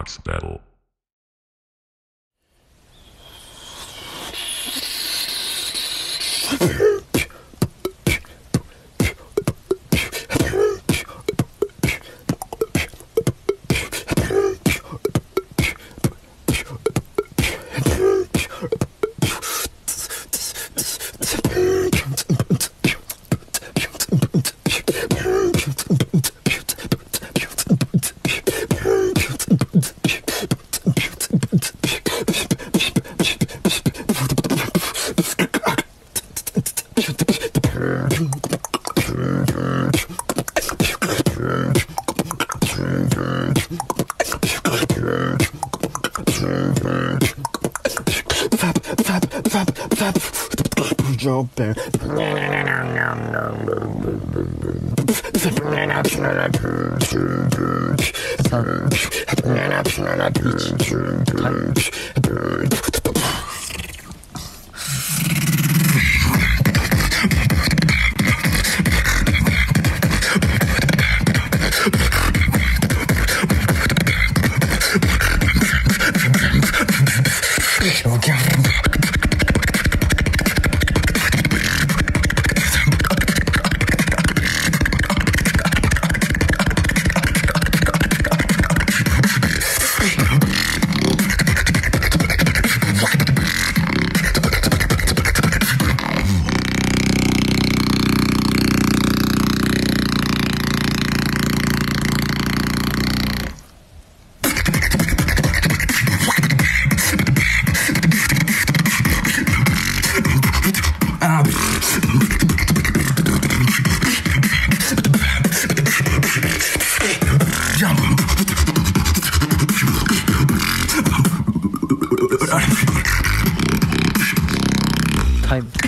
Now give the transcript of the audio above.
Beatbox Battle. Joker. I'll Okay, okay. time.